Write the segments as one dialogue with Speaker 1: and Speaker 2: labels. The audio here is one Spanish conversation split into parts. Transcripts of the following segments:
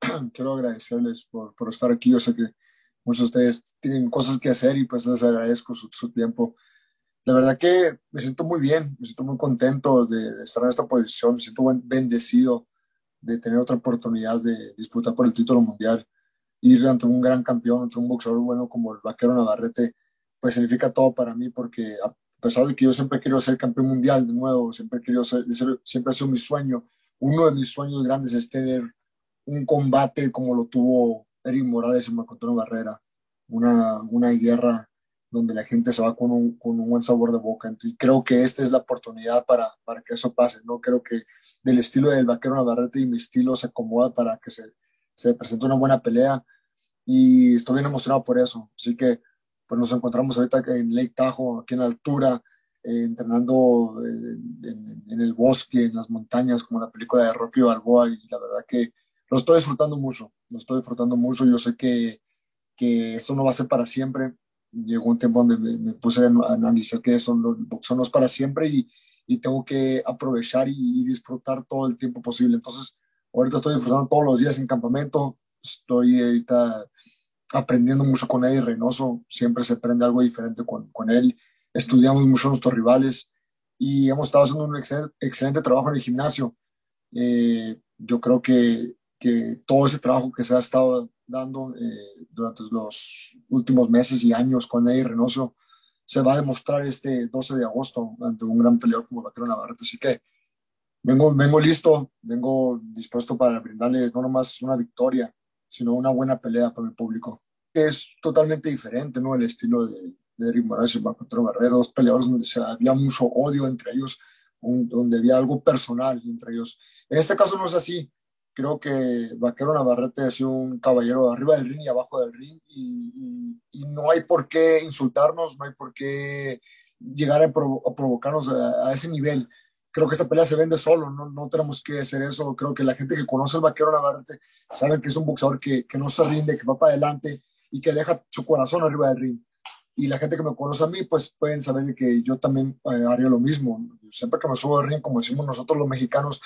Speaker 1: Quiero agradecerles por, por, estar aquí. Yo sé que muchos de ustedes tienen cosas que hacer y pues les agradezco su, su tiempo. La verdad que me siento muy bien, me siento muy contento de, de estar en esta posición, me siento bendecido de tener otra oportunidad de disputar por el título mundial. Ir ante un gran campeón, ante un boxeador bueno como el vaquero Navarrete, pues significa todo para mí porque a pesar de que yo siempre quiero ser campeón mundial de nuevo, siempre, quiero ser, siempre ha sido mi sueño, uno de mis sueños grandes es tener un combate como lo tuvo Eric Morales y Marco Antonio Barrera, una, una guerra donde la gente se va con un, con un, buen sabor de boca. Y creo que esta es la oportunidad para, para que eso pase. ¿no? Creo que del estilo del vaquero Navarrete y mi estilo se acomoda para que se, se presente una buena pelea. Y estoy bien emocionado por eso. Así que pues nos encontramos ahorita en Lake Tahoe, aquí en la altura, eh, entrenando en, en, el bosque, en las montañas, como la película de Rocky Balboa. Y la verdad que lo estoy disfrutando mucho. Lo estoy disfrutando mucho. Yo sé que, que esto no va a ser para siempre llegó un tiempo donde me, puse a analizar que eso, el boxeo no es para siempre y, y tengo que aprovechar y, disfrutar todo el tiempo posible. Entonces, ahorita estoy disfrutando todos los días en campamento, estoy ahorita aprendiendo mucho con él, Reynoso, siempre se aprende algo diferente con, con él, estudiamos mucho nuestros rivales y hemos estado haciendo un excelente, excelente trabajo en el gimnasio. Eh, yo creo que, que todo ese trabajo que se ha estado dando eh, durante los últimos meses y años con Eddie Reynoso se va a demostrar este 12 de agosto ante un gran peleador como Vaquero Navarrete. Así que vengo, vengo listo, vengo dispuesto para brindarle no nomás una victoria, sino una buena pelea para el público. Es totalmente diferente, ¿no? El estilo de, de Eric Morales y Marco Guerrero, dos peleadores donde se, había mucho odio entre ellos, donde había algo personal entre ellos. En este caso no es así creo que Vaquero Navarrete es un caballero arriba del ring y abajo del ring y, y, no hay por qué insultarnos, no hay por qué llegar a, provocarnos a, ese nivel. Creo que esta pelea se vende solo, no, no tenemos que hacer eso. Creo que la gente que conoce al Vaquero Navarrete sabe que es un boxeador que, que no se rinde, que va para adelante y que deja su corazón arriba del ring. Y la gente que me conoce a mí, pues pueden saber que yo también eh, haría lo mismo. Siempre que me subo al ring, como decimos nosotros los mexicanos,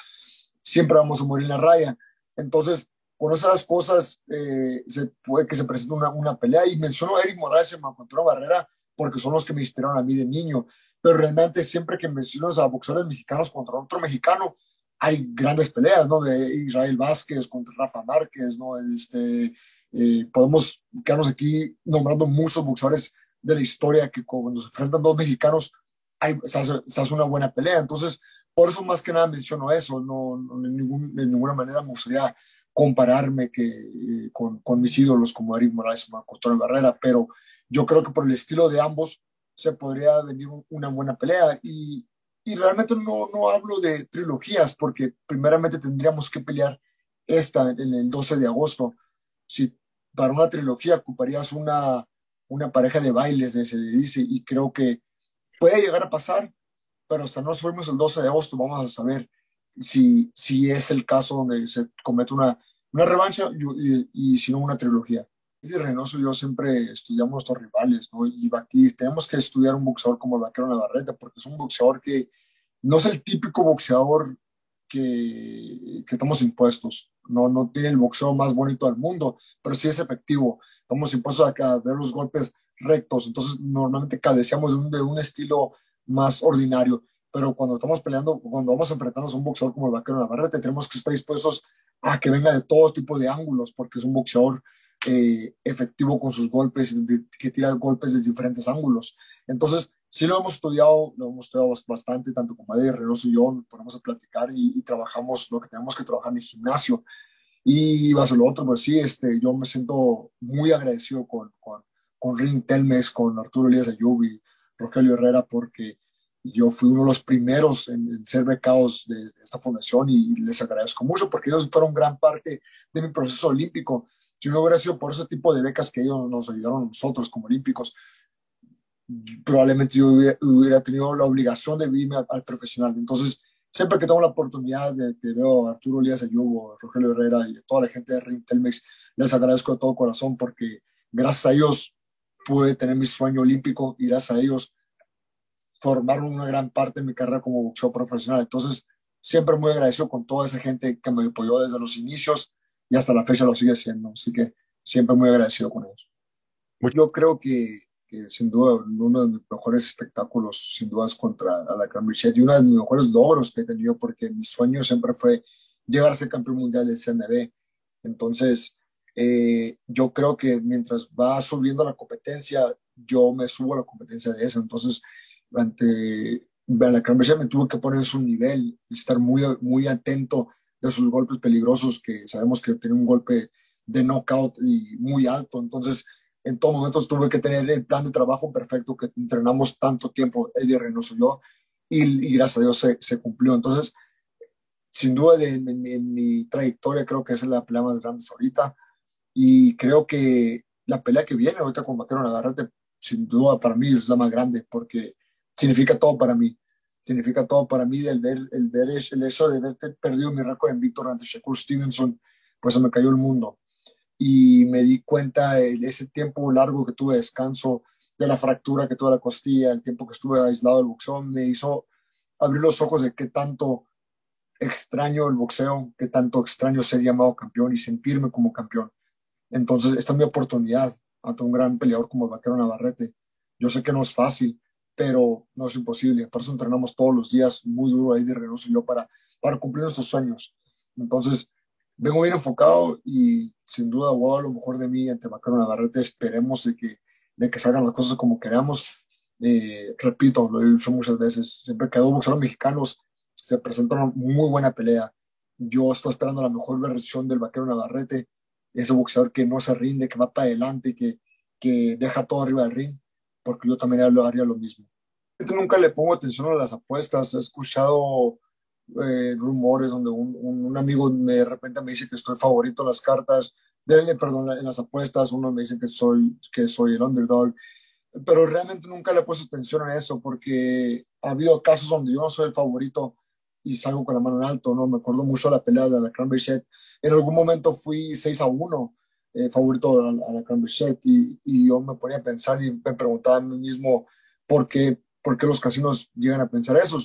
Speaker 1: siempre vamos a morir en la raya. Entonces, con esas cosas, eh, se puede que se presente una, una pelea. Y menciono a Eric Morales y Marco Barrera porque son los que me inspiraron a mí de niño. Pero realmente siempre que mencionas a boxeadores mexicanos contra otro mexicano, hay grandes peleas, ¿no? De Israel Vázquez contra Rafa Márquez, ¿no? Este, eh, podemos quedarnos aquí nombrando muchos boxeadores de la historia que cuando se enfrentan dos mexicanos, hay, se, hace, se, hace, una buena pelea. Entonces, por eso más que nada menciono eso, no, no de, ningún, de, ninguna manera me gustaría compararme que, eh, con, con, mis ídolos como Eric Morales y Marco Antonio Barrera, pero yo creo que por el estilo de ambos se podría venir un, una buena pelea y, y realmente no, no hablo de trilogías porque primeramente tendríamos que pelear esta en el 12 de agosto. Si para una trilogía ocuparías una, una pareja de bailes, se le dice, y creo que puede llegar a pasar, pero hasta no fuimos el 12 de agosto vamos a saber si, si es el caso donde se comete una, una revancha y, y, si no una trilogía. Y Reynoso y yo siempre estudiamos nuestros rivales, ¿no? Y aquí tenemos que estudiar un boxeador como el Vaquero Navarrete, porque es un boxeador que no es el típico boxeador que, que estamos impuestos. No, no tiene el boxeo más bonito del mundo, pero sí es efectivo. Estamos impuestos a, a ver los golpes rectos, entonces normalmente cabeceamos de un, de un estilo más ordinario. Pero cuando estamos peleando, cuando vamos a enfrentarnos a un boxeador como el Vaquero Navarrete, tenemos que estar dispuestos a que venga de todo tipo de ángulos, porque es un boxeador eh, efectivo con sus golpes, que tira golpes de diferentes ángulos. Entonces, sí lo hemos estudiado, lo hemos estudiado bastante, tanto como Eddie Reynoso y yo, nos ponemos a platicar y, y, trabajamos lo que tenemos que trabajar en el gimnasio. Y vas a lo otro, pues sí, este, yo me siento muy agradecido con, con, con Ring Telmes, con Arturo Elías Ayubi, Rogelio Herrera, porque yo fui uno de los primeros en, en ser becados de, esta fundación y les agradezco mucho porque ellos fueron gran parte de mi proceso olímpico. Si no hubiera sido por ese tipo de becas que ellos nos ayudaron nosotros como olímpicos, probablemente yo hubiera, hubiera tenido la obligación de irme al, al, profesional. Entonces, siempre que tengo la oportunidad de que veo a Arturo Elías Ayubo, Rogelio Herrera y a toda la gente de Ring Telmex, les agradezco de todo corazón porque gracias a ellos pude tener mi sueño olímpico gracias a ellos formaron una gran parte de mi carrera como boxeo profesional. Entonces, siempre muy agradecido con toda esa gente que me apoyó desde los inicios y hasta la fecha lo sigue siendo. Así que siempre muy agradecido con ellos. Yo creo que, que sin duda uno de mis mejores espectáculos, sin duda, es contra la Cambridge y uno de mis mejores logros que he tenido porque mi sueño siempre fue llegar a ser campeón mundial del CNB. Entonces, eh, yo creo que mientras va subiendo la competencia, yo me subo a la competencia de esa. Entonces, ante la Cambridge me tuve que poner su nivel, estar muy, muy atento de sus golpes peligrosos, que sabemos que tiene un golpe de knockout y muy alto. Entonces, en todo momento tuve que tener el plan de trabajo perfecto que entrenamos tanto tiempo, Eddie Reynoso y yo, y, gracias a Dios se, se, cumplió. Entonces, sin duda en, mi trayectoria creo que es la pelea más grande ahorita y creo que la pelea que viene ahorita con Vaquero Navarrete sin duda para mí es la más grande porque significa todo para mí significa todo para mí el ver el ver el hecho de haberte perdido mi récord en Víctor ante Shakur Stevenson pues se me cayó el mundo y me di cuenta de ese tiempo largo que tuve de descanso de la fractura que tuve la costilla el tiempo que estuve aislado del boxeo me hizo abrir los ojos de qué tanto extraño el boxeo, que tanto extraño ser llamado campeón y sentirme como campeón. Entonces, esta es mi oportunidad ante un gran peleador como el Vaquero Navarrete. Yo sé que no es fácil, pero no es imposible. Por eso entrenamos todos los días muy duro ahí de Reynoso y yo para, para cumplir nuestros sueños. Entonces, vengo bien enfocado y sin duda voy a lo mejor de mí ante Vaquero Navarrete. Esperemos de que, de que salgan las cosas como queramos. Eh, repito, lo he dicho muchas veces, siempre que hay boxeadores mexicanos se presentó una muy buena pelea. Yo estoy esperando la mejor versión del vaquero Navarrete, ese boxeador que no se rinde, que va para adelante, que, que deja todo arriba del ring, porque yo también haría lo mismo. Nunca le pongo atención a las apuestas, he escuchado eh, rumores donde un, un, amigo me, de repente me dice que estoy favorito en las cartas, denle perdón en las apuestas, uno me dice que soy, que soy el underdog, pero realmente nunca le he puesto atención a eso porque ha habido casos donde yo no soy el favorito y salgo con la mano en alto, ¿no? Me acuerdo mucho de la pelea de la Cranberry Shed. En algún momento fui 6 a 1 eh, favorito a, la Cranberry y, y, yo me ponía a pensar y me preguntaba a mí mismo por qué, por qué los casinos llegan a pensar eso.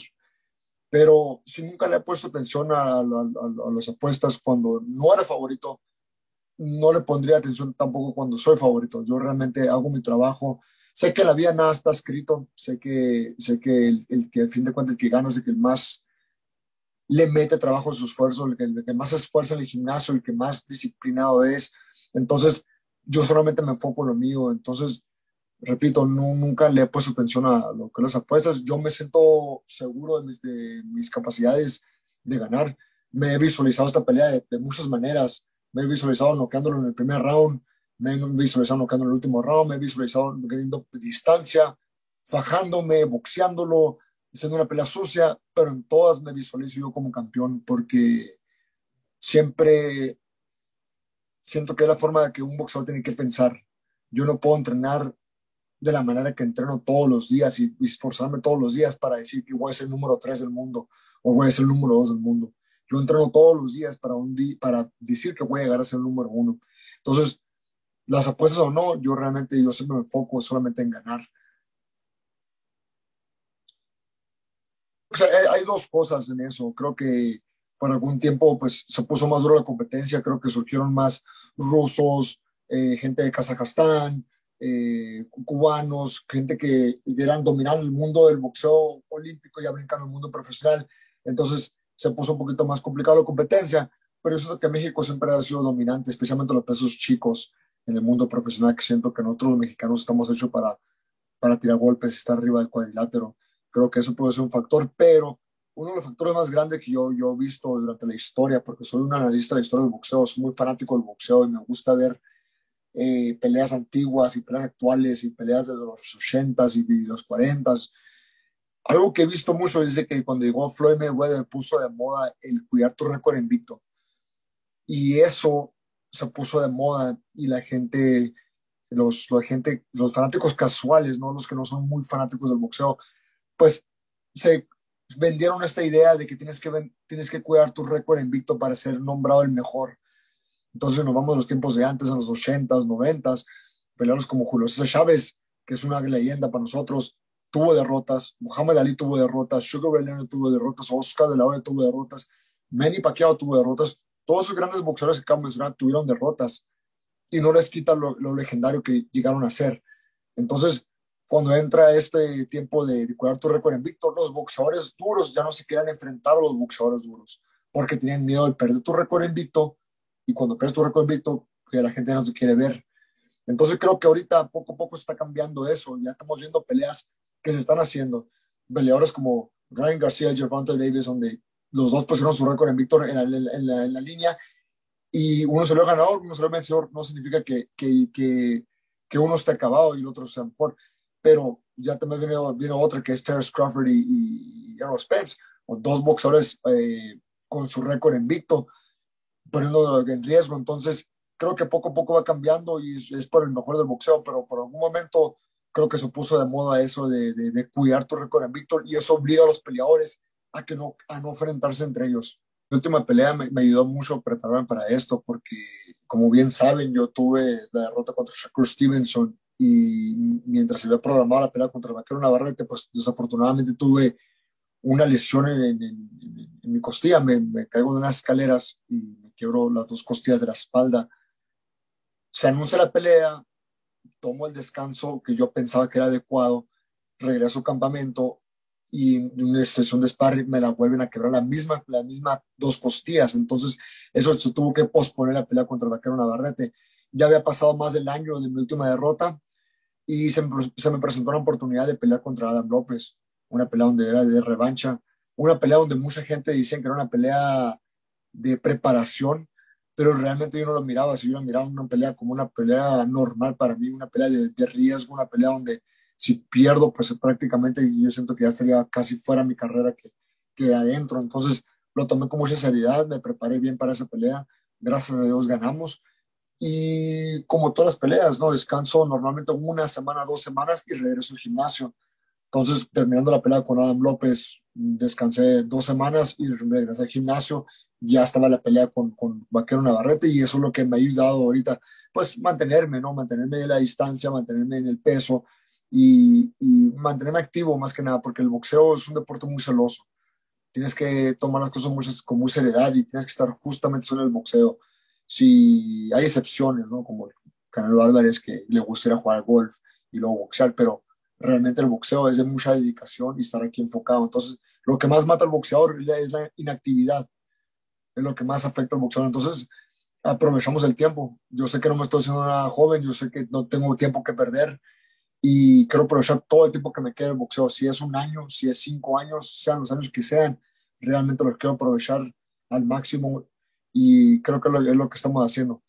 Speaker 1: Pero si nunca le he puesto atención a, a, las apuestas cuando no era favorito, no le pondría atención tampoco cuando soy favorito. Yo realmente hago mi trabajo. Sé que la vida nada está escrito, sé que, sé que el, el que al fin de cuentas el que gana es el que más le mete trabajo su esfuerzo, el que, más esfuerza en el gimnasio, el que más disciplinado es. Entonces, yo solamente me enfoco en lo mío. Entonces, repito, no, nunca le he puesto atención a lo que las apuestas. Yo me siento seguro de mis, de mis capacidades de ganar. Me he visualizado esta pelea de, de, muchas maneras. Me he visualizado noqueándolo en el primer round, me he visualizado noqueándolo en el último round, me he visualizado ganando distancia, fajándome, boxeándolo, siendo una pelea sucia, pero en todas me visualizo yo como campeón porque siempre siento que es la forma de que un boxeador tiene que pensar. Yo no puedo entrenar de la manera que entreno todos los días y, esforzarme todos los días para decir que voy a ser el número 3 del mundo o voy a ser el número 2 del mundo. Yo entreno todos los días para, un para decir que voy a llegar a ser el número 1. Entonces, las apuestas o no, yo realmente yo siempre me enfoco solamente en ganar. Hay, dos cosas en eso. Creo que por algún tiempo pues, se puso más duro la competencia. Creo que surgieron más rusos, eh, gente de Kazajstán, eh, cubanos, gente que eran dominar el mundo del boxeo olímpico y ya brincaron el mundo profesional. Entonces se puso un poquito más complicado la competencia, pero eso es que México siempre ha sido dominante, especialmente los pesos chicos en el mundo profesional, que siento que nosotros los mexicanos estamos hechos para, para tirar golpes y estar arriba del cuadrilátero. Creo que eso puede ser un factor, pero uno de los factores más grandes que yo, yo he visto durante la historia, porque soy un analista de la historia del boxeo, soy muy fanático del boxeo y me gusta ver eh, peleas antiguas y peleas actuales y peleas de los 80s y los 40s. Algo que he visto mucho es que cuando llegó Floyd Mayweather puso de moda el cuidar tu récord invicto. Y eso se puso de moda y la gente, los, la gente, los fanáticos casuales, ¿no? los que no son muy fanáticos del boxeo, pues se vendieron esta idea de que tienes que, tienes que cuidar tu récord invicto para ser nombrado el mejor. Entonces nos vamos a los tiempos de antes, en los 80s, 90s, peleadores como Julio César Chávez, que es una leyenda para nosotros, tuvo derrotas, Muhammad Ali tuvo derrotas, Sugar Ray Leonard tuvo derrotas, Oscar de la Hoya tuvo derrotas, Manny Pacquiao tuvo derrotas, todos esos grandes boxeadores que acabo de mencionar tuvieron derrotas y no les quita lo, legendario que llegaron a ser. Entonces, cuando entra este tiempo de, cuidar tu récord en Víctor, los boxeadores duros ya no se querían enfrentar a los boxeadores duros porque tenían miedo de perder tu récord invicto y cuando pierdes tu récord invicto, que la gente no se quiere ver. Entonces creo que ahorita poco a poco está cambiando eso, ya estamos viendo peleas que se están haciendo, peleadores como Ryan García y Gervonta Davis, donde los dos pusieron su récord en Víctor en la, en, la, línea y uno se lo ha ganado, uno se ha vencido, no significa que, que, que, que, uno esté acabado y el otro sea mejor, pero ya también viene, otra que es Terrence Crawford y, y Errol Spence, dos boxeadores eh, con su récord invicto, poniendo en riesgo. Entonces, creo que poco a poco va cambiando y es, por el mejor del boxeo, pero por algún momento creo que se puso de moda eso de, de, cuidar tu récord invicto y eso obliga a los peleadores a, que no, a no enfrentarse entre ellos. La última pelea me, ayudó mucho prepararme para esto porque, como bien saben, yo tuve la derrota contra Shakur Stevenson y mientras se había programado la pelea contra Vaquero Navarrete, pues desafortunadamente tuve una lesión en, mi costilla, me, caigo de unas escaleras y me quiebro las dos costillas de la espalda. Se anuncia la pelea, tomo el descanso que yo pensaba que era adecuado, regreso al campamento y en una sesión de sparring me la vuelven a quebrar la misma, la misma dos costillas. Entonces, eso se tuvo que posponer la pelea contra vaquero Navarrete. Ya había pasado más del año de mi última derrota y se me, se me presentó la oportunidad de pelear contra Adam López una pelea donde era de revancha, una pelea donde mucha gente dice que era una pelea de preparación, pero realmente yo no lo miraba así, yo lo miraba una pelea como una pelea normal para mí, una pelea de, riesgo, una pelea donde si pierdo, pues prácticamente yo siento que ya estaría casi fuera mi carrera que, que adentro. Entonces lo tomé con mucha seriedad, me preparé bien para esa pelea, gracias a Dios ganamos. Y como todas las peleas, ¿no? Descanso normalmente una semana, dos semanas y regreso al gimnasio. Entonces, terminando la pelea con Adam López, descansé dos semanas y regresé al gimnasio. Ya estaba la pelea con, con Vaquero Navarrete y eso es lo que me ha ayudado ahorita, pues mantenerme, ¿no? Mantenerme en la distancia, mantenerme en el peso y, y mantenerme activo más que nada, porque el boxeo es un deporte muy celoso. Tienes que tomar las cosas con muy seriedad y tienes que estar justamente solo en el boxeo. Si hay excepciones, ¿no? Como Canelo Álvarez que le gustaría jugar golf y luego boxear, pero realmente el boxeo es de mucha dedicación y estar aquí enfocado. Entonces, lo que más mata al boxeador es la inactividad, es lo que más afecta al boxeador. Entonces, aprovechamos el tiempo. Yo sé que no me estoy haciendo nada joven, yo sé que no tengo tiempo que perder y quiero aprovechar todo el tiempo que me queda el boxeo. Si es un año, si es cinco años, sean los años que sean, realmente los quiero aprovechar al máximo y creo que es lo que estamos haciendo.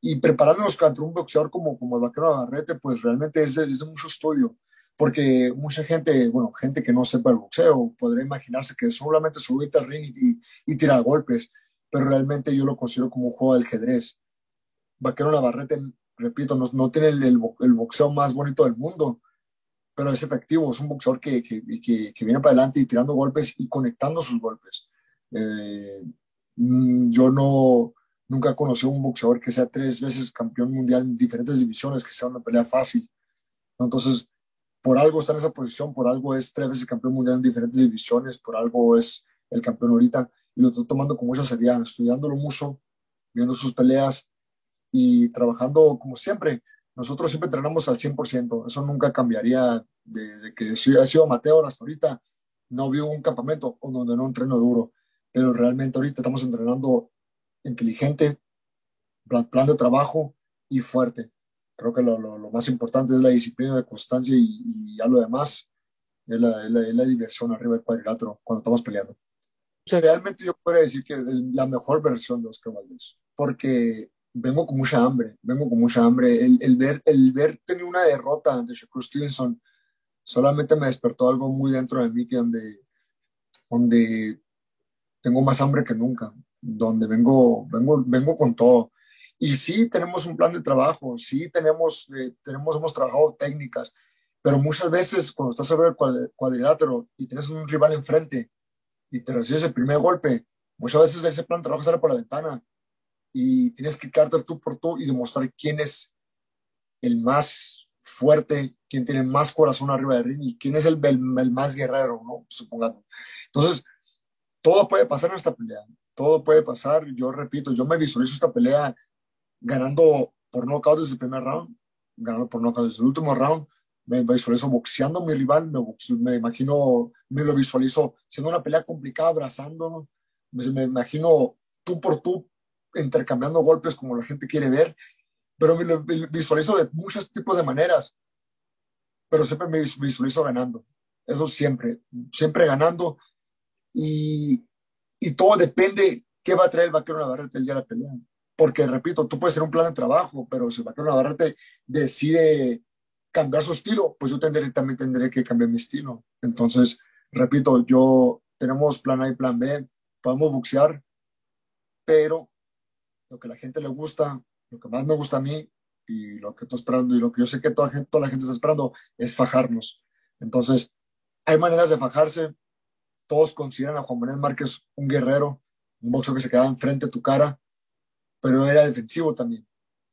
Speaker 1: Y prepararnos contra un boxeador como, como el vaquero Barrete, pues realmente es de, es de mucho estudio porque mucha gente, bueno, gente que no sepa el boxeo, podría imaginarse que solamente subirte al ring y, y tirar golpes, pero realmente yo lo considero como un juego de ajedrez. Vaquero Navarrete, repito, no, no tiene el, el, boxeo más bonito del mundo, pero es efectivo, es un boxeador que, que, que, viene para adelante y tirando golpes y conectando sus golpes. Eh, yo no, nunca he conocido un boxeador que sea tres veces campeón mundial en diferentes divisiones, que sea una pelea fácil. Entonces, por algo está en esa posición, por algo es tres veces campeón mundial en diferentes divisiones, por algo es el campeón ahorita, y lo estoy tomando con mucha seriedad, estudiándolo mucho, viendo sus peleas y trabajando como siempre. Nosotros siempre entrenamos al 100%, eso nunca cambiaría desde que he sido amateur hasta ahorita. No vi un campamento donde no entreno duro, pero realmente ahorita estamos entrenando inteligente, plan de trabajo y fuerte creo que lo, lo, más importante es la disciplina, la constancia y, ya lo demás es la, la, diversión arriba del cuadrilátero cuando estamos peleando. realmente yo podría decir que es la mejor versión de Oscar Valdés, porque vengo con mucha hambre, vengo con mucha hambre. El, el, ver, el ver tener una derrota ante Shakur Stevenson solamente me despertó algo muy dentro de mí que donde, donde tengo más hambre que nunca, donde vengo, vengo, vengo con todo. Y sí tenemos un plan de trabajo, sí tenemos, eh, tenemos, hemos trabajado técnicas, pero muchas veces cuando estás sobre el cuadrilátero y tienes un rival enfrente y te recibes el primer golpe, muchas veces ese plan de trabajo sale por la ventana y tienes que quedarte tú por tú y demostrar quién es el más fuerte, quién tiene más corazón arriba del ring y quién es el, el, más guerrero, ¿no? Supongamos. Entonces, todo puede pasar en esta pelea. todo puede pasar. Yo repito, yo me visualizo esta pelea ganando por nocaut desde el primer round, ganando por nocaut desde el último round. Me visualizo boxeando a mi rival, me, imagino, me lo visualizo siendo una pelea complicada, abrazándonos. Me, me imagino tú por tú intercambiando golpes como la gente quiere ver, pero me lo visualizo de muchos tipos de maneras, pero siempre me visualizo ganando. Eso siempre, siempre ganando. Y, y todo depende qué va a traer el vaquero Navarrete el día de la pelea. Porque, repito, tú puedes tener un plan de trabajo, pero si el vaquero Navarrete decide cambiar su estilo, pues yo tendré, también tendré que cambiar mi estilo. Entonces, repito, yo tenemos plan A y plan B, podemos boxear, pero lo que la gente le gusta, lo que más me gusta a mí y lo que estoy esperando y lo que yo sé que toda, toda la gente está esperando es fajarnos. Entonces, hay maneras de fajarse. Todos consideran a Juan Manuel Márquez un guerrero, un boxeador que se quedaba enfrente de tu cara, pero era defensivo también.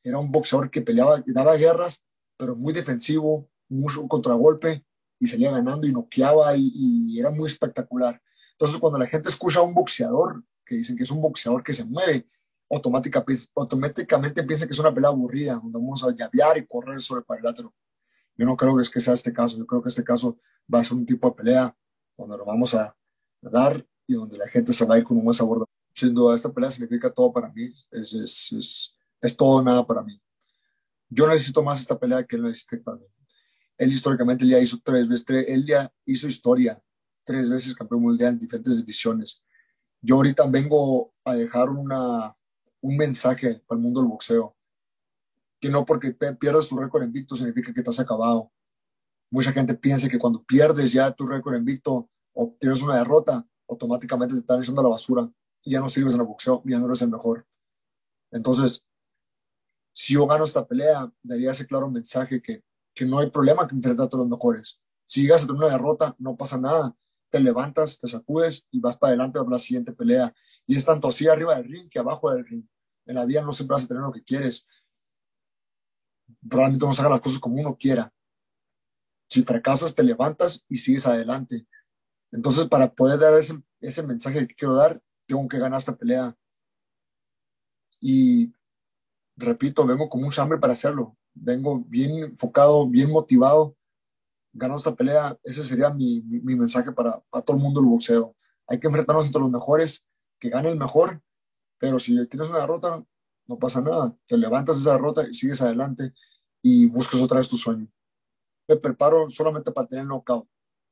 Speaker 1: Era un boxeador que peleaba, y daba guerras, pero muy defensivo, mucho contragolpe y salía ganando y noqueaba y, y, era muy espectacular. Entonces, cuando la gente escucha a un boxeador que dicen que es un boxeador que se mueve, automática, automáticamente piensa que es una pelea aburrida, donde vamos a llavear y correr sobre el cuadrilátero. Yo no creo que, es que sea este caso, yo creo que este caso va a ser un tipo de pelea donde lo vamos a dar y donde la gente se va a ir con un buen sabor. Sin duda, esta pelea significa todo para mí, es, es, es, es todo nada para mí. Yo necesito más esta pelea que él necesita para mí. Él históricamente ya hizo tres veces, él ya hizo historia, tres veces campeón mundial en diferentes divisiones. Yo ahorita vengo a dejar una, un mensaje el mundo del boxeo. Que no porque pierdas tu récord invicto significa que te has acabado. Mucha gente piensa que cuando pierdes ya tu récord invicto o tienes una derrota, automáticamente te están echando a la basura ya no sirves en el boxeo, ya no eres el mejor. Entonces, si yo gano esta pelea, daría ese claro mensaje que, que no hay problema que enfrentarte a los mejores. Si llegas a tener una derrota, no pasa nada te levantas, te sacudes y vas para adelante a la siguiente pelea. Y es tanto así arriba del ring que abajo del ring. En la vida no siempre vas a tener lo que quieres. Probablemente no se las cosas como uno quiera. Si fracasas, te levantas y sigues adelante. Entonces, para poder dar ese, mensaje que quiero dar, tengo que ganar esta pelea. Y repito, vengo con mucha hambre para hacerlo. Vengo bien enfocado, bien motivado ganó esta pelea, ese sería mi, mensaje para, para, todo el mundo del boxeo. Hay que enfrentarnos entre los mejores, que gane el mejor, pero si tienes una derrota, no pasa nada. Te levantas esa derrota y sigues adelante y buscas otra vez tu sueño. Me preparo solamente para tener knockout.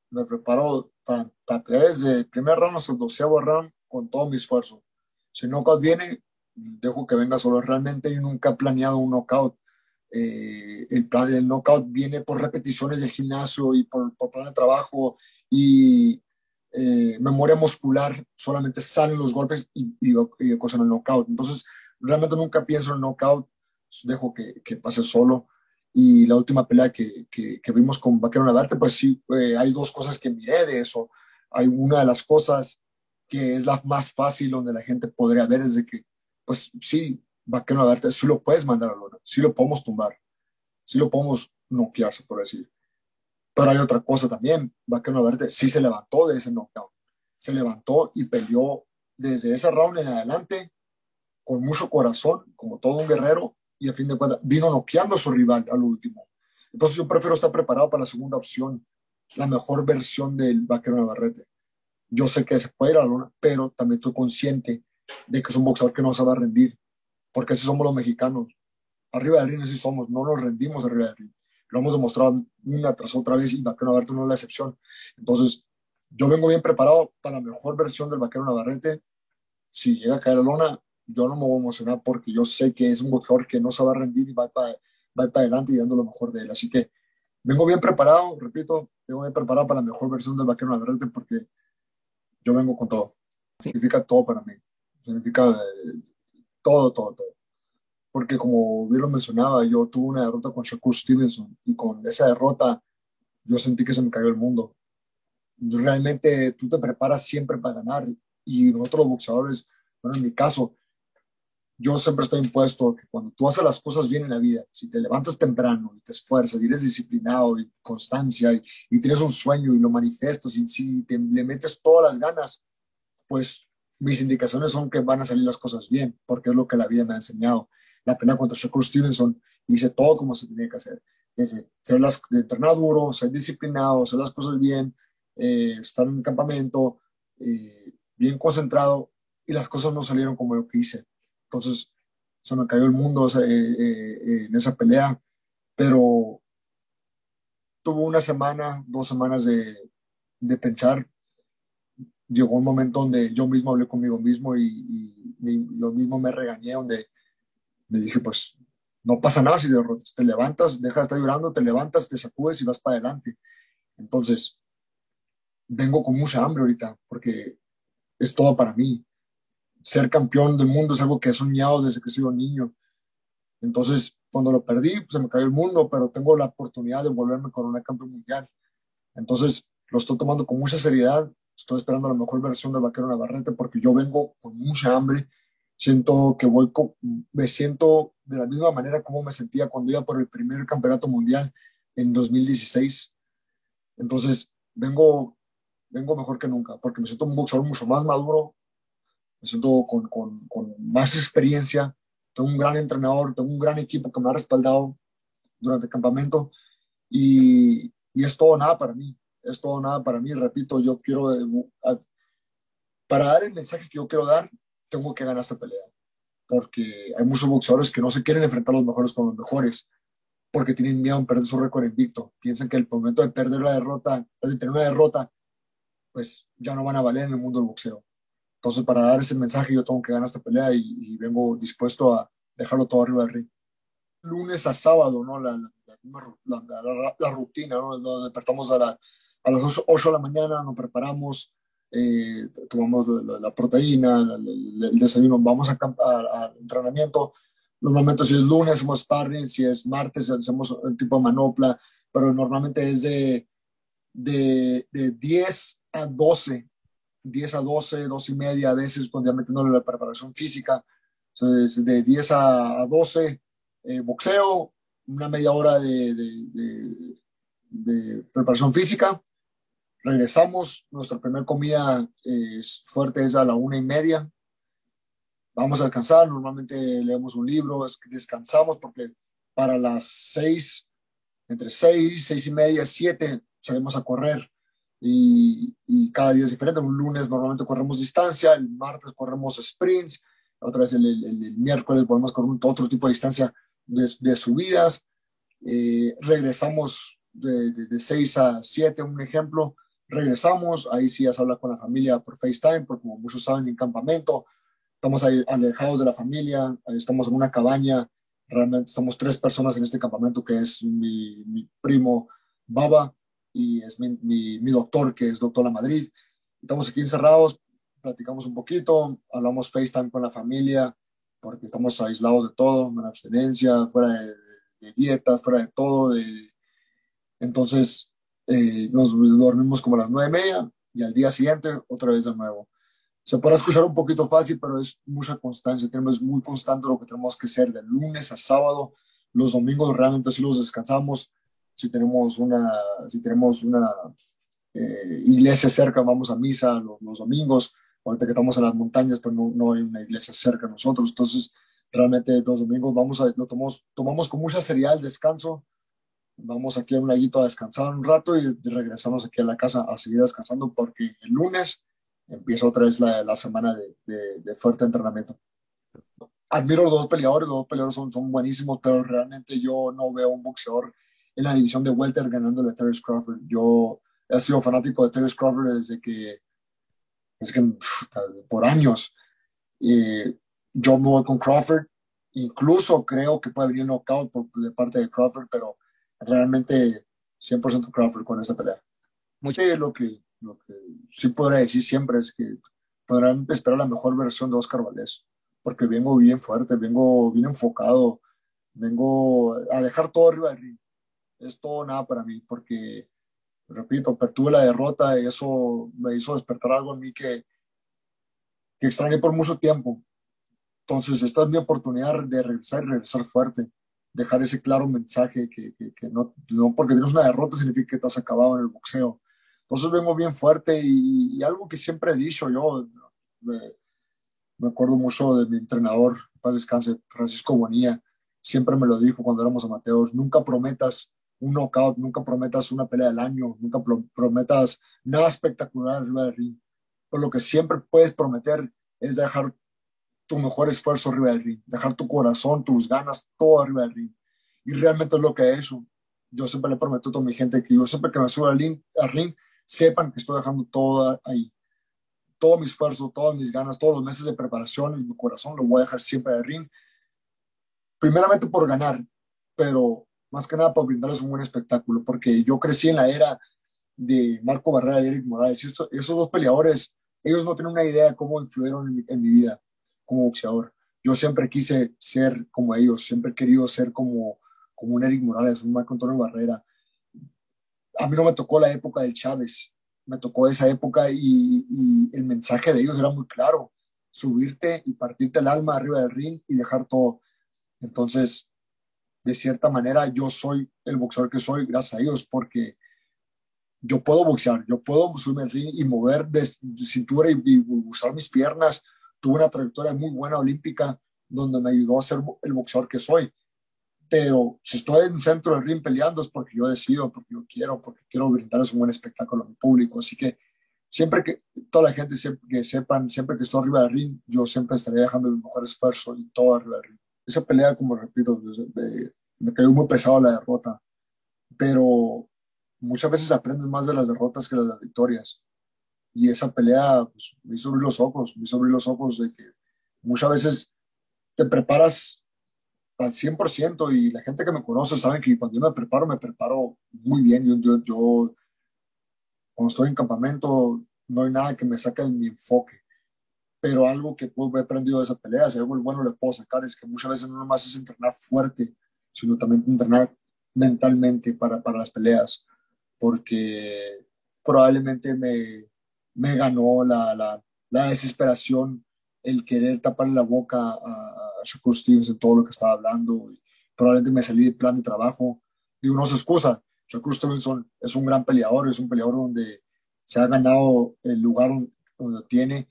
Speaker 1: Me preparo para, desde el primer round hasta el doceavo round con todo mi esfuerzo. Si knockout viene, dejo que venga solo. Realmente yo nunca he planeado un knockout eh, el plan del knockout viene por repeticiones del gimnasio y por, plan de trabajo y eh, memoria muscular, solamente salen los golpes y, y, y en el knockout. Entonces, realmente nunca pienso en el knockout, dejo que, que pase solo. Y la última pelea que, que, que vimos con Vaquero Nadarte, pues sí, eh, hay dos cosas que miré de eso. Hay una de las cosas que es la más fácil, donde la gente podría ver, es de que, pues sí, Vaquero Nadarte, sí lo puedes mandar a lona, sí lo podemos tumbar, sí lo podemos noquear, se puede decir. Pero hay otra cosa también, Vaquero Nadarte sí se levantó de ese knockout, se levantó y peleó desde ese round en adelante con mucho corazón, como todo un guerrero, y a fin de cuentas vino noqueando a su rival al último. Entonces yo prefiero estar preparado para la segunda opción, la mejor versión del vaquero Navarrete. Yo sé que se puede ir a la luna, pero también estoy consciente de que es un boxeador que no se va a rendir, porque así somos los mexicanos. Arriba del ring así somos, no nos rendimos arriba del ring. Lo hemos demostrado una tras otra vez y Vaquero Navarrete no es la excepción. Entonces, yo vengo bien preparado para la mejor versión del Vaquero Navarrete. Si llega a caer la lona, yo no me voy a emocionar porque yo sé que es un boxeador que no se va a rendir y va para, va para adelante y dando lo mejor de él. Así que vengo bien preparado, repito, vengo bien preparado para la mejor versión del Vaquero Navarrete porque yo vengo con todo. Significa todo para mí. Significa eh, todo, todo, todo. Porque como bien lo mencionaba, yo tuve una derrota con Shakur Stevenson y con esa derrota yo sentí que se me cayó el mundo. Realmente tú te preparas siempre para ganar y nosotros los boxeadores, bueno, en mi caso, yo siempre estoy impuesto que cuando tú haces las cosas bien en la vida, si te levantas temprano y te esfuerzas y eres disciplinado y constancia y, y tienes un sueño y lo manifiestas y si te, le metes todas las ganas, pues mis indicaciones son que van a salir las cosas bien, porque es lo que la vida me ha enseñado. La pelea contra Shakur Stevenson hice todo como se tenía que hacer. Desde ser las, entrenar duro, ser disciplinado, hacer las cosas bien, eh, estar en el campamento, eh, bien concentrado, y las cosas no salieron como yo quise. Entonces, se me cayó el mundo eh, en esa pelea, pero tuvo una semana, dos semanas de, de pensar llegó un momento donde yo mismo hablé conmigo mismo y, yo mismo me regañé, donde me dije, pues no pasa nada si te levantas, dejas de estar llorando, te levantas, te sacudes y vas para adelante. Entonces, vengo con mucha hambre ahorita, porque es todo para mí. Ser campeón del mundo es algo que he soñado desde que soy un niño. Entonces, cuando lo perdí, pues se me cayó el mundo, pero tengo la oportunidad de volverme con una campeón mundial. Entonces, lo estoy tomando con mucha seriedad estoy esperando la mejor versión del vaquero Navarrete porque yo vengo con mucha hambre. Siento que voy, me siento de la misma manera como me sentía cuando iba por el primer campeonato mundial en 2016. Entonces, vengo, vengo mejor que nunca porque me siento un boxeador mucho más maduro, me siento con, con, con más experiencia, tengo un gran entrenador, tengo un gran equipo que me ha respaldado durante el campamento y, y es todo nada para mí es todo nada para mí. Repito, yo quiero, para dar el mensaje que yo quiero dar, tengo que ganar esta pelea. Porque hay muchos boxeadores que no se quieren enfrentar a los mejores con los mejores, porque tienen miedo a perder su récord invicto. Piensan que el momento de perder la derrota, de tener una derrota, pues ya no van a valer en el mundo del boxeo. Entonces, para dar ese mensaje, yo tengo que ganar esta pelea y, vengo dispuesto a dejarlo todo arriba del ring. Lunes a sábado, ¿no? La, la, rutina, ¿no? Nos despertamos a la, a las 8, de la mañana nos preparamos, eh, tomamos la, proteína, el, desayuno, vamos a, entrenamiento. Normalmente si es lunes hacemos sparring, si es martes hacemos el tipo de manopla, pero normalmente es de, de, de 10 a 12, 10 a 12, 12 y media a veces, cuando ya metiéndole la preparación física. Entonces, de 10 a 12, eh, boxeo, una media hora de, de, de preparación física, Regresamos, nuestra primera comida es fuerte es a la una y media. Vamos a descansar, normalmente leemos un libro, descansamos porque para las seis, entre seis, seis y media, siete, salimos a correr y, cada día es diferente. Un lunes normalmente corremos distancia, el martes corremos sprints, otra vez el, miércoles volvemos correr otro tipo de distancia de, subidas. Eh, regresamos de, de, de 6 a 7, un ejemplo, regresamos, ahí sí ya se habla con la familia por FaceTime, porque como muchos saben, en campamento, estamos ahí alejados de la familia, estamos en una cabaña, realmente somos tres personas en este campamento, que es mi, mi primo Baba y es mi, mi, doctor, que es doctor La Madrid. Estamos aquí encerrados, platicamos un poquito, hablamos FaceTime con la familia, porque estamos aislados de todo, en abstenencia, fuera de, de dietas, fuera de todo. De... Entonces, eh, nos dormimos como a las nueve y media y al día siguiente otra vez de nuevo. Se puede escuchar un poquito fácil, pero es mucha constancia. Tenemos muy constante lo que tenemos que hacer de lunes a sábado. Los domingos realmente sí los descansamos. Si tenemos una, si tenemos una eh, iglesia cerca, vamos a misa los, los, domingos. Ahorita que estamos en las montañas, pues no, no hay una iglesia cerca de nosotros. Entonces, realmente los domingos vamos a, lo tomamos, tomamos con mucha seriedad el descanso vamos aquí a un laguito a descansar un rato y regresamos aquí a la casa a seguir descansando porque el lunes empieza otra vez la, la semana de, de, fuerte entrenamiento. Admiro los dos peleadores, los dos peleadores son, son buenísimos, pero realmente yo no veo un boxeador en la división de welter ganándole a Terence Crawford. Yo he sido fanático de Terence Crawford desde que, es que por años. Y yo me voy con Crawford. Incluso creo que puede venir un knockout por, de parte de Crawford, pero realmente 100% Crawford con esta pelea. Mucho. lo, que, lo que sí podré decir siempre es que podrán esperar la mejor versión de Oscar Valdés, porque vengo bien fuerte, vengo bien enfocado, vengo a dejar todo arriba del ring. Es todo nada para mí, porque, repito, tuve la derrota y eso me hizo despertar algo en mí que, que extrañé por mucho tiempo. Entonces, esta es mi oportunidad de regresar y regresar fuerte dejar ese claro mensaje que, que, no, no, porque tienes una derrota significa que te has acabado en el boxeo. Entonces vengo bien fuerte y, algo que siempre he dicho yo, Me acuerdo mucho de mi entrenador, paz descanse, Francisco Bonilla, siempre me lo dijo cuando éramos amateurs, nunca prometas un knockout, nunca prometas una pelea del año, nunca prometas nada espectacular arriba del ring. Pero lo que siempre puedes prometer es dejar tu mejor esfuerzo arriba del ring, dejar tu corazón, tus ganas, todo arriba del ring. Y realmente es lo que he hecho. Yo siempre le prometo a toda mi gente que yo siempre que me suba al ring, sepan que estoy dejando todo ahí. Todo mi esfuerzo, todas mis ganas, todos los meses de preparación y mi corazón lo voy a dejar siempre al ring. Primeramente por ganar, pero más que nada por brindarles un buen espectáculo, porque yo crecí en la era de Marco Barrera y Eric Morales. Y esos, esos dos peleadores, ellos no tienen una idea de cómo influyeron en mi, en mi, vida como boxeador. Yo siempre quise ser como ellos, siempre he querido ser como, como un Eric Morales, un Marco Antonio Barrera. A mí no me tocó la época del Chávez, me tocó esa época y, y el mensaje de ellos era muy claro, subirte y partirte el alma arriba del ring y dejar todo. Entonces, de cierta manera yo soy el boxeador que soy gracias a ellos porque yo puedo boxear, yo puedo subirme al ring y mover de, cintura y, usar mis piernas. Tuve una trayectoria muy buena olímpica donde me ayudó a ser el boxeador que soy. Pero si estoy en centro del ring peleando es porque yo decido, porque yo quiero, porque quiero brindarles un buen espectáculo a mi público. Así que siempre que toda la gente que sepan, siempre que estoy arriba del ring, yo siempre estaré dejando mi mejor esfuerzo y todo arriba del ring esa pelea, como repito, me cayó muy pesado la derrota, pero muchas veces aprendes más de las derrotas que de las victorias. Y esa pelea pues, me hizo abrir los ojos, me hizo abrir los ojos de que muchas veces te preparas al 100% y la gente que me conoce sabe que cuando yo me preparo, me preparo muy bien. Yo, yo, yo cuando estoy en campamento, no hay nada que me saque de mi enfoque pero algo que pues, he aprendido de esa pelea, si algo bueno le puedo sacar, es que muchas veces no nomás es entrenar fuerte, sino también entrenar mentalmente para, para las peleas, porque probablemente me, me ganó la, la, la, desesperación, el querer taparle la boca a, Shakur Stevens en todo lo que estaba hablando, y probablemente me salí del plan de trabajo, digo, no se excusa, Shakur Stevenson es un gran peleador, es un peleador donde se ha ganado el lugar donde tiene,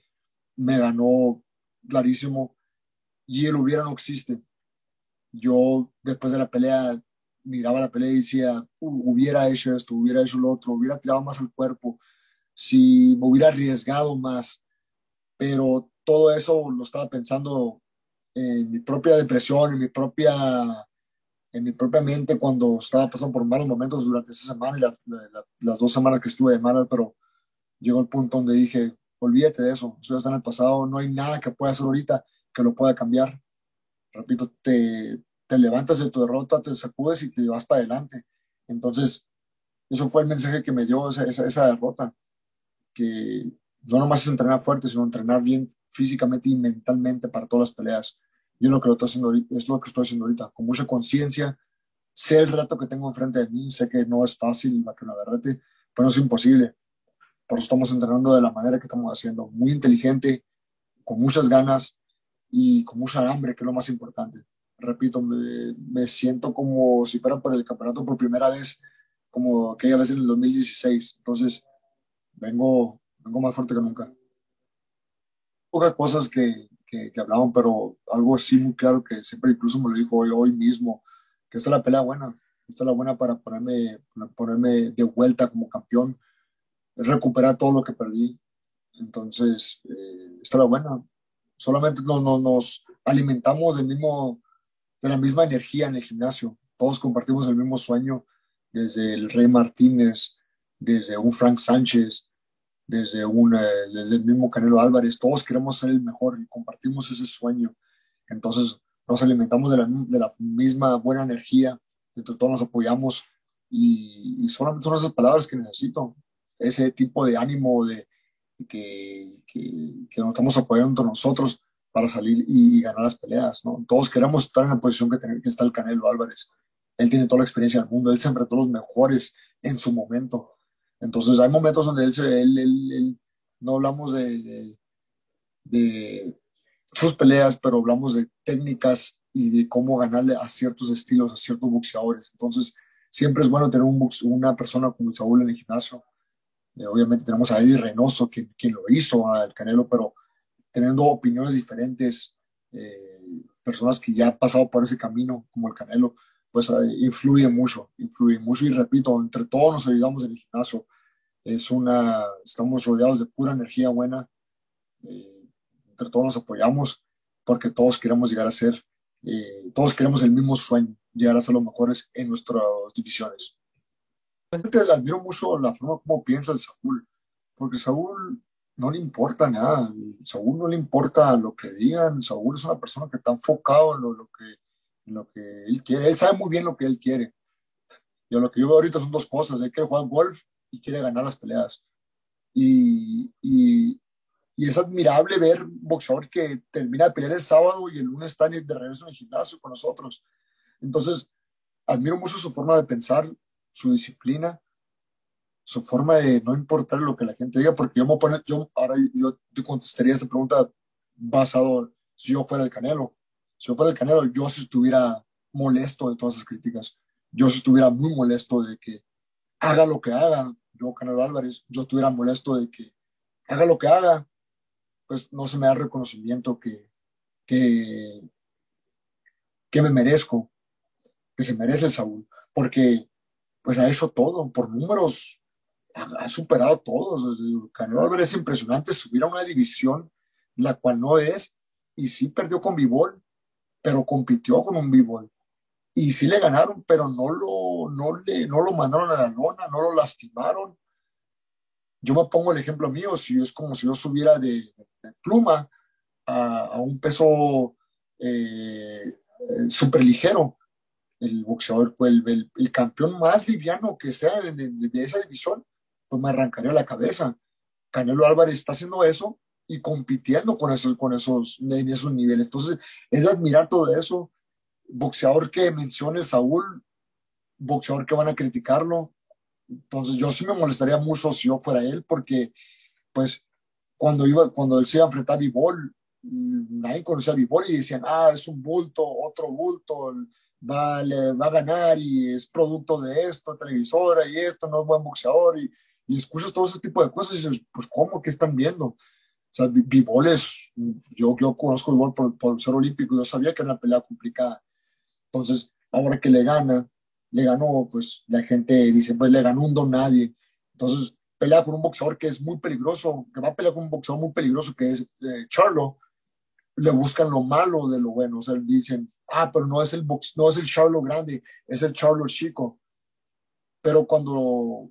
Speaker 1: me ganó clarísimo y el hubiera no existe. Yo después de la pelea miraba la pelea y decía, hubiera hecho esto, hubiera hecho lo otro, hubiera tirado más al cuerpo, si me hubiera arriesgado más, pero todo eso lo estaba pensando en mi propia depresión, en mi propia, en mi propia mente cuando estaba pasando por malos momentos durante esa semana y las dos semanas que estuve de malas, pero llegó el punto donde dije, olvídate de eso, eso ya está en el pasado, no hay nada que pueda hacer ahorita que lo pueda cambiar. Repito, te, te levantas de tu derrota, te sacudes y te vas para adelante. Entonces, eso fue el mensaje que me dio esa, esa, derrota, que no nomás es entrenar fuerte, sino entrenar bien físicamente y mentalmente para todas las peleas. Yo lo que lo estoy haciendo es lo que estoy haciendo ahorita, con mucha conciencia. Sé el reto que tengo enfrente de mí, sé que no es fácil la que me agarrete, pero no es imposible. Por eso estamos entrenando de la manera que estamos haciendo, muy inteligente, con muchas ganas y con mucha hambre, que es lo más importante. Repito, me, me siento como si fuera por el campeonato por primera vez, como aquella vez en el 2016. Entonces, vengo, vengo más fuerte que nunca. Pocas cosas que, que, que hablaban, pero algo así muy claro que siempre incluso me lo dijo hoy, hoy mismo, que esta es la pelea buena, esta es la buena para ponerme, para ponerme de vuelta como campeón, recuperar todo lo que perdí. Entonces, eh, esta buena. Solamente no, no, nos alimentamos del mismo, de la misma energía en el gimnasio. Todos compartimos el mismo sueño, desde el Rey Martínez, desde un Frank Sánchez, desde, eh, desde el mismo Canelo Álvarez. Todos queremos ser el mejor y compartimos ese sueño. Entonces, nos alimentamos de la, de la misma buena energía, entre todos nos apoyamos y, y solamente son esas palabras que necesito ese tipo de ánimo de, que, que, que, nos estamos apoyando entre nosotros para salir y, ganar las peleas. ¿no? Todos queremos estar en la posición que, que está el Canelo Álvarez. Él tiene toda la experiencia del mundo, él siempre todos los mejores en su momento. Entonces hay momentos donde él, él, él, no hablamos de, de, de, sus peleas, pero hablamos de técnicas y de cómo ganarle a ciertos estilos, a ciertos boxeadores. Entonces siempre es bueno tener un, una persona como Saúl en el gimnasio obviamente tenemos a Eddie Reynoso, quien, quien lo hizo al Canelo, pero teniendo opiniones diferentes, eh, personas que ya han pasado por ese camino, como el Canelo, pues eh, influye mucho, influye mucho y repito, entre todos nos ayudamos en el gimnasio. Es una, estamos rodeados de pura energía buena, eh, entre todos nos apoyamos porque todos queremos llegar a ser, todos queremos el mismo sueño, llegar a ser los mejores en nuestras divisiones. Realmente le admiro mucho la forma como piensa el Saúl, porque Saúl no le importa nada, Saúl no le importa lo que digan, Saúl es una persona que está enfocado en lo, que, él quiere, él sabe muy bien lo que él quiere. Y lo que yo veo ahorita son dos cosas, él quiere jugar golf y quiere ganar las peleas. Y, y, y es admirable ver un boxeador que termina de pelear el sábado y el lunes está de regreso en el gimnasio con nosotros. Entonces, admiro mucho su forma de pensar, su disciplina, su forma de no importar lo que la gente diga, porque yo me pone, yo ahora yo te contestaría esta pregunta basado si yo fuera el Canelo. Si yo fuera el Canelo, yo si estuviera molesto de todas esas críticas, yo si estuviera muy molesto de que haga lo que haga, yo Canelo Álvarez, yo estuviera molesto de que haga lo que haga, pues no se me da el reconocimiento que, que, que me merezco, que se merece Saúl, porque pues ha hecho todo, por números ha, superado todos. Canelo Álvarez es impresionante subir a una división la cual no es, y sí perdió con Bivol, pero compitió con un Bivol. Y sí le ganaron, pero no lo, no, le, no lo mandaron a la lona, no lo lastimaron. Yo me pongo el ejemplo mío, si es como si yo subiera de, pluma a, un peso eh, eh súper ligero. El boxeador, el, el, campeón más liviano que sea de, esa división, pues me arrancaría la cabeza. Canelo Álvarez está haciendo eso y compitiendo con, esos, con esos, en esos niveles. Entonces, es admirar todo eso. Boxeador que mencione Saúl, boxeador que van a criticarlo. Entonces, yo sí me molestaría mucho si yo fuera él, porque, pues, cuando, iba, cuando él se iba a enfrentar a Vivol, nadie conocía a Vivol y decían, ah, es un bulto, otro bulto, va, va a ganar y es producto de esto, televisora y esto, no es buen boxeador. Y, y escuchas todo ese tipo de cosas y dices, pues, ¿cómo? ¿Qué están viendo? O sea, Bivol es, yo, yo conozco Bivol por, por ser olímpico, yo sabía que era una pelea complicada. Entonces, ahora que le gana, le ganó, pues la gente dice, pues le ganó un don nadie. Entonces, pelea con un boxeador que es muy peligroso, que va a pelear con un boxeador muy peligroso que es eh, Charlo, le buscan lo malo de lo bueno. O sea, dicen, ah, pero no es el box, no es el Charlo grande, es el Charlo chico. Pero cuando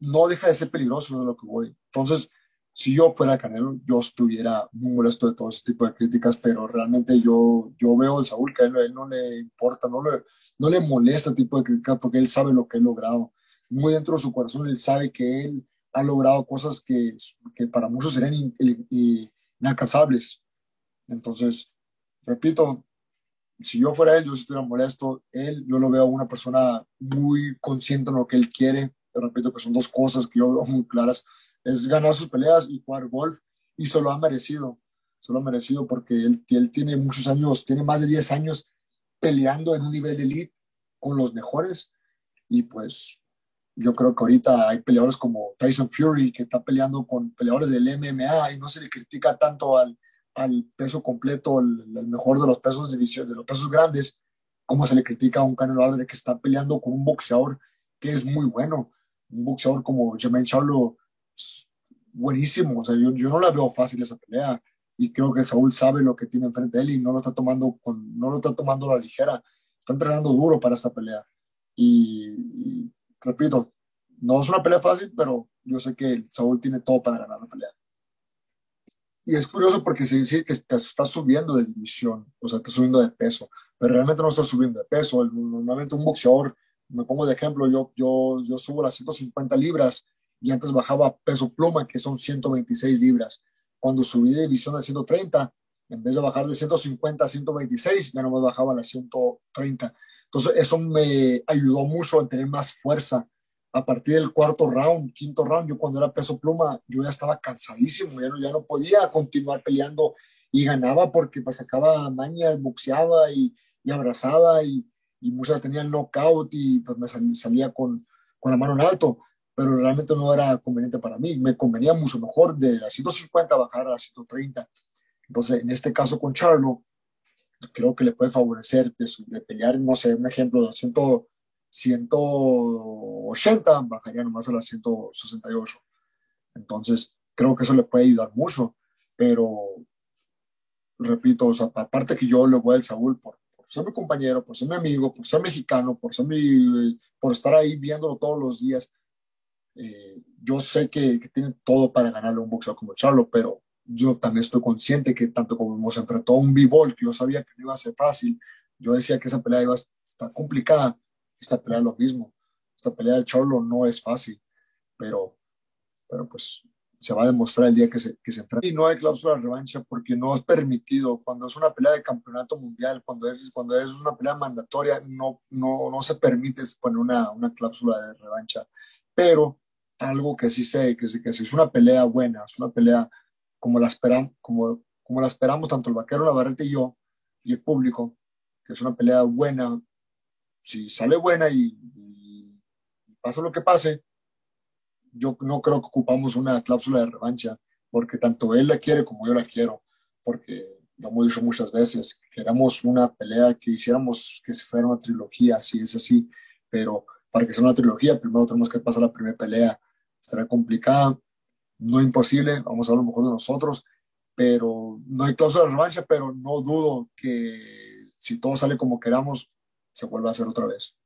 Speaker 1: no deja de ser peligroso de lo que voy. Entonces, si yo fuera Canelo, yo estuviera muy molesto de todo ese tipo de críticas, pero realmente yo, yo veo al Saúl que a él, no le importa, no le, no le molesta el tipo de críticas porque él sabe lo que ha logrado. Muy dentro de su corazón, él sabe que él ha logrado cosas que, que para muchos serían inalcanzables. Entonces, repito, si yo fuera él, yo estuviera molesto. Él, yo lo veo una persona muy consciente en lo que él quiere. Pero repito que son dos cosas que yo veo muy claras. Es ganar sus peleas y jugar golf. Y se lo ha merecido. Se lo ha merecido porque él, él tiene muchos años, tiene más de 10 años peleando en un nivel de elite con los mejores. Y pues yo creo que ahorita hay peleadores como Tyson Fury que está peleando con peleadores del MMA y no se le critica tanto al, al peso completo, el, mejor de los pesos división, de los pesos grandes, como se le critica a un Canelo Álvarez que está peleando con un boxeador que es muy bueno, un boxeador como Jermaine Charlo, buenísimo, o sea, yo, yo no la veo fácil esa pelea y creo que Saúl sabe lo que tiene enfrente de él y no lo está tomando con, no lo está tomando a la ligera, está entrenando duro para esta pelea y, repito, no es una pelea fácil, pero yo sé que Saúl tiene todo para ganar la pelea. Y es curioso porque se dice que te estás subiendo de división, o sea, estás subiendo de peso, pero realmente no estás subiendo de peso. Normalmente un boxeador, me pongo de ejemplo, yo, yo, yo subo las 150 libras y antes bajaba peso pluma, que son 126 libras. Cuando subí de división a 130, en vez de bajar de 150 a 126, ya no me bajaba a las 130. Entonces, eso me ayudó mucho a tener más fuerza a partir del cuarto round, quinto round, yo cuando era peso pluma, yo ya estaba cansadísimo, ya no, ya no podía continuar peleando y ganaba porque pues sacaba mañas, boxeaba y, y abrazaba y, y, muchas tenían knockout y pues me salía con, con la mano en alto. pero realmente no era conveniente para mí. Me convenía mucho mejor de las 150 bajar a las 130. Entonces, en este caso con Charlo, creo que le puede favorecer de, pelear, no sé, un ejemplo de 100, 180, bajaría nomás a las 168. Entonces, creo que eso le puede ayudar mucho, pero repito, o sea, aparte que yo le voy al Saúl por, ser mi compañero, por ser mi amigo, por ser mexicano, por, ser mi, por estar ahí viéndolo todos los días, eh, yo sé que, que, tiene todo para ganarle un boxeo como Charlo, pero yo también estoy consciente que tanto como hemos enfrentado a un b-ball, que yo sabía que no iba a ser fácil, yo decía que esa pelea iba a estar complicada, esta pelea es lo mismo, esta pelea del Charlo no es fácil, pero, pero pues se va a demostrar el día que se, que se enfrenta. Y no hay cláusula de revancha porque no es permitido. Cuando es una pelea de campeonato mundial, cuando es, cuando es una pelea mandatoria, no, no, no se permite poner una, una cláusula de revancha. Pero algo que sí sé, que, que si es una pelea buena, es una pelea como la, esperamos tanto el vaquero, la barreta y yo, y el público, que es una pelea buena, si sale buena y, y pasa lo que pase, yo no creo que ocupamos una cláusula de revancha, porque tanto él la quiere como yo la quiero, porque lo hemos dicho muchas veces, queremos una pelea que hiciéramos que fuera una trilogía, si es así, pero para que sea una trilogía, primero tenemos que pasar la primera pelea, estará complicada, no imposible, vamos a hablar mejor de nosotros, pero no hay cláusula de revancha, pero no dudo que si todo sale como queramos, se vuelva a hacer otra vez.